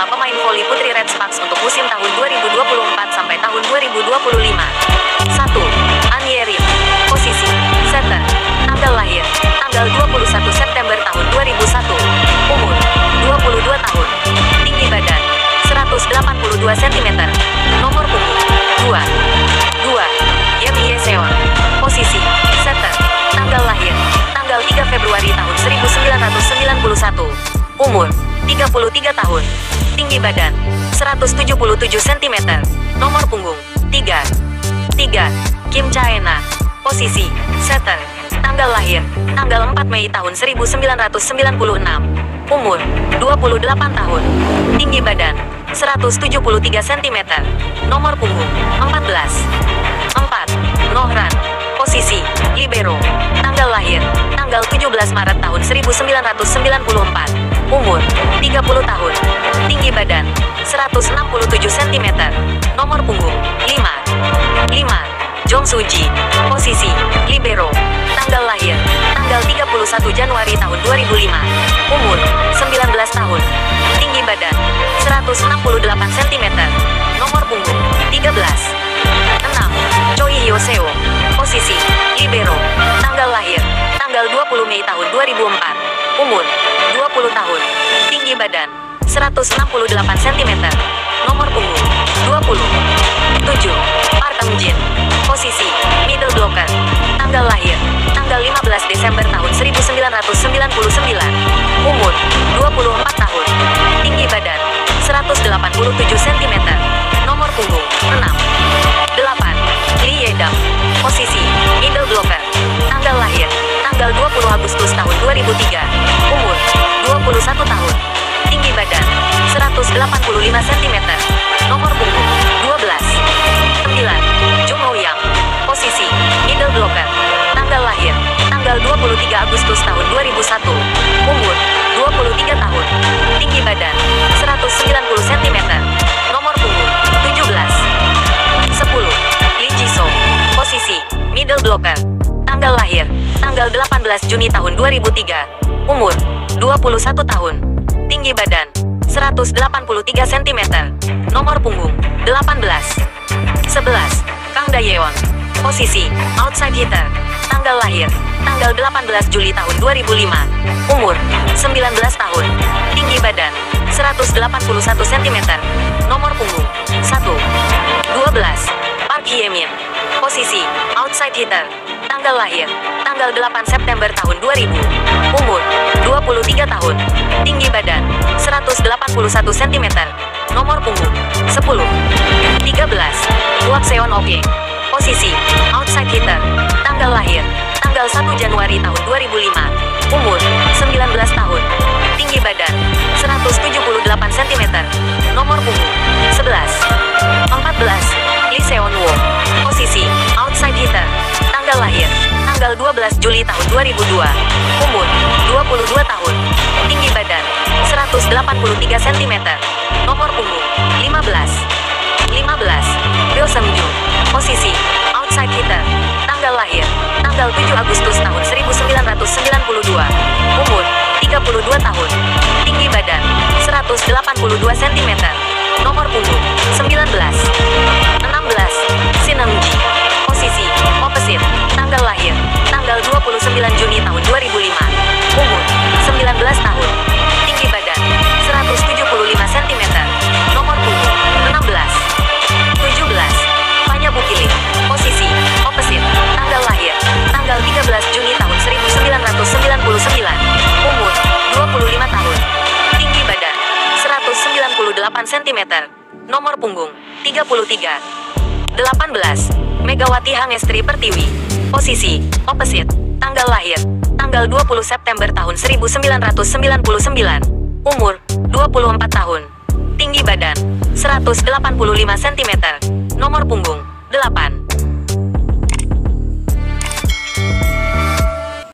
nama pemain voli putri Red Sparks untuk musim tahun 2024 sampai tahun 2025. 1. Anie Rim. Posisi Setter. Tanggal lahir tanggal 21 September tahun 2001. Umur 22 tahun. Tinggi badan 182 cm. Nomor punggung 2. 2. Yemi Yeseon. Posisi Setter. Tanggal lahir tanggal 3 Februari tahun 1991. Umur 33 tahun. Tinggi badan 177 cm. Nomor punggung 3. 3. Kim Chaena. Posisi setter. Tanggal lahir tanggal 4 Mei tahun 1996. Umur 28 tahun. Tinggi badan 173 cm. Nomor punggung 14. 4. Nohran. Posisi libero. Tanggal lahir tanggal 17 Maret tahun 1994. Umur 30 tahun. Tinggi badan 167 cm. Nomor punggung 5. 5. Jong Suji. Posisi libero. Tanggal lahir tanggal 31 Januari tahun 2005. Umur 19 tahun. Tinggi badan 168 cm. Nomor punggung 13. 6. Choi Hyoseo. Posisi libero. Tanggal lahir tanggal 20 Mei tahun 2004. Umur 20 tahun. Tinggi badan 168 cm. Nomor punggung 20. 7. Park Eun Jin. Posisi middle blocker. Tanggal lahir tanggal 15 Desember tahun 1999. Umur 24 tahun. Tinggi badan 187 cm. Nomor punggung 6. 8. Lee Yedam. Posisi middle blocker. Tanggal lahir tanggal 20 Agustus tahun 2003. Umur 21 tahun. Tinggi badan 185 cm. Nomor punggung 12. 9. Jung Yang. Posisi middle blocker. Tanggal lahir tanggal 23 Agustus tahun 2001. Umur 23 tahun. Tinggi badan 190 cm. Nomor punggung 17. 10. Lee Ji Song. Posisi middle blocker. Tanggal lahir tanggal 18 Juni tahun 2003. Umur 21 tahun. Tinggi badan 183 cm. Nomor punggung 18. 11. Kang Dayeon. Posisi outside hitter. Tanggal lahir tanggal 18 Juli tahun 2005. Umur 19 tahun. Tinggi badan 181 cm. Nomor punggung 1. 12. Park Hye-min. Posisi outside hitter. Tanggal lahir tanggal 8 September tahun 2000. Umur 23 tahun. Tinggi badan 181 cm. Nomor punggung 10. 13. Kwak Seon Oke. Posisi outside hitter. Tanggal lahir tanggal 1 Januari tahun 2005. Umur 19 tahun. 17 Juli tahun 2002. Umur, 22 tahun. Tinggi badan, 183 cm. Nomor punggung, 15. 15. Bill Semju. Posisi, outside hitter. Tanggal lahir, tanggal 7 Agustus tahun 1992. Umur, 32 tahun. Tinggi badan, 182 cm. Nomor punggung, 19. Cm. Nomor punggung 33. 18. Megawati Hangestri Pertiwi. Posisi opposite. Tanggal lahir tanggal 20 September tahun 1999. Umur 24 tahun. Tinggi badan 185 cm. Nomor punggung 8.